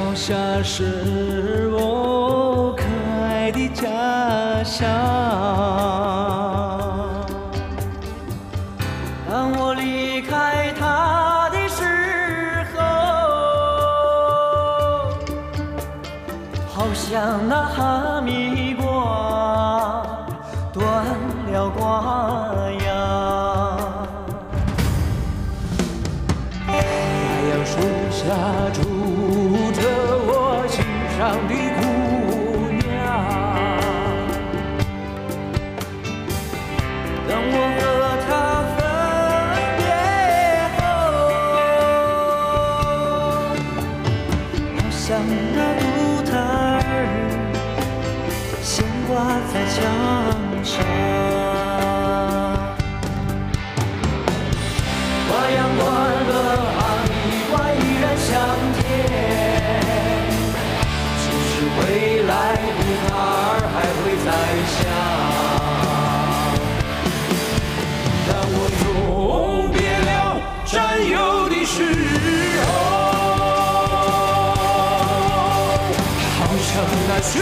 脚下是我可爱的家乡。当我离开他的时候，好像那哈密来的他儿还会再想。当我永别了战友的时候，好像那雪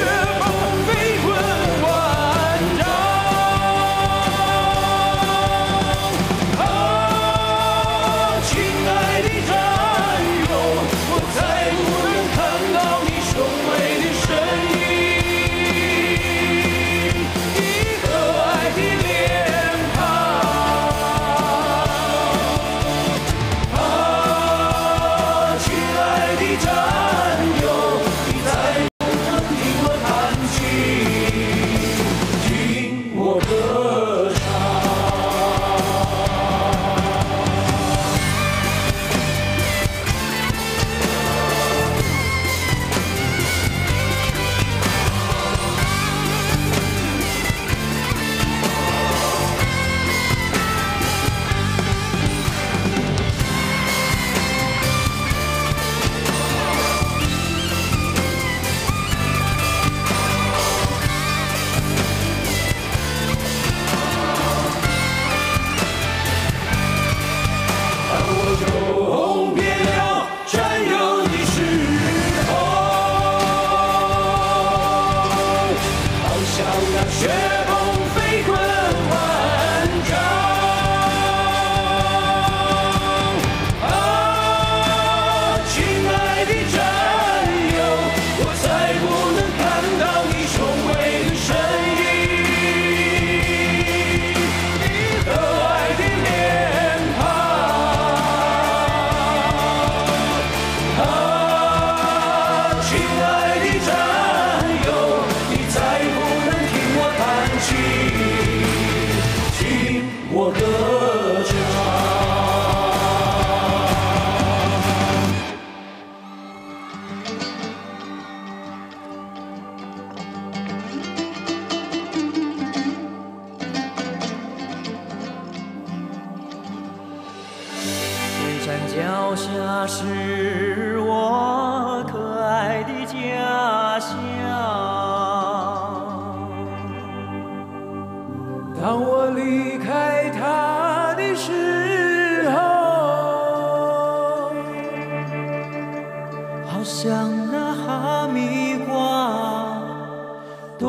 像那雪崩飞滚万丈。啊，亲爱的脚下是我可爱的家乡。当我离开它的时候，好像那哈密瓜断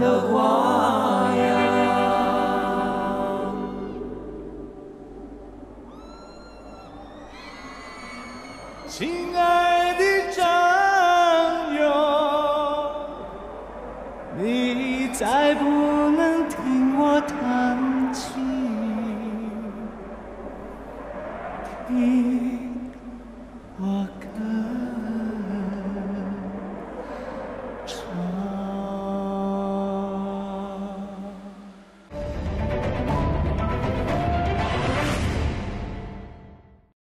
了瓜亲爱的战友你再不能听我弹琴听